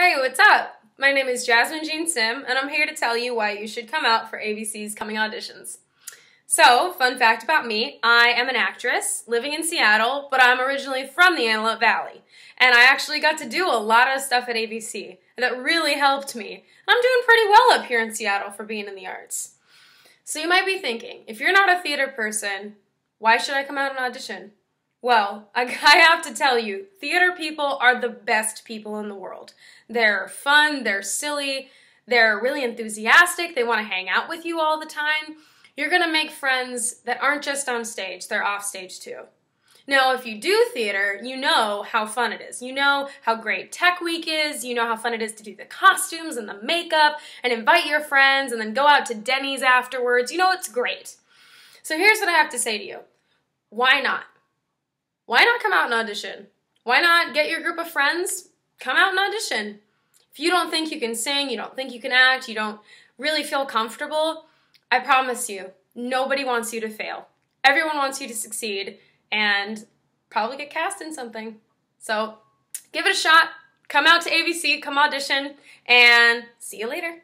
Hey, what's up? My name is Jasmine Jean Sim, and I'm here to tell you why you should come out for AVC's coming auditions. So, fun fact about me I am an actress living in Seattle, but I'm originally from the Antelope Valley. And I actually got to do a lot of stuff at AVC, that really helped me. I'm doing pretty well up here in Seattle for being in the arts. So, you might be thinking if you're not a theater person, why should I come out and audition? Well, I have to tell you, theater people are the best people in the world. They're fun, they're silly, they're really enthusiastic, they want to hang out with you all the time. You're going to make friends that aren't just on stage, they're off stage too. Now, if you do theater, you know how fun it is. You know how great Tech Week is. You know how fun it is to do the costumes and the makeup and invite your friends and then go out to Denny's afterwards. You know it's great. So here's what I have to say to you why not? Why not come out and audition? Why not get your group of friends, come out and audition? If you don't think you can sing, you don't think you can act, you don't really feel comfortable, I promise you, nobody wants you to fail. Everyone wants you to succeed and probably get cast in something. So give it a shot. Come out to AVC, come audition, and see you later.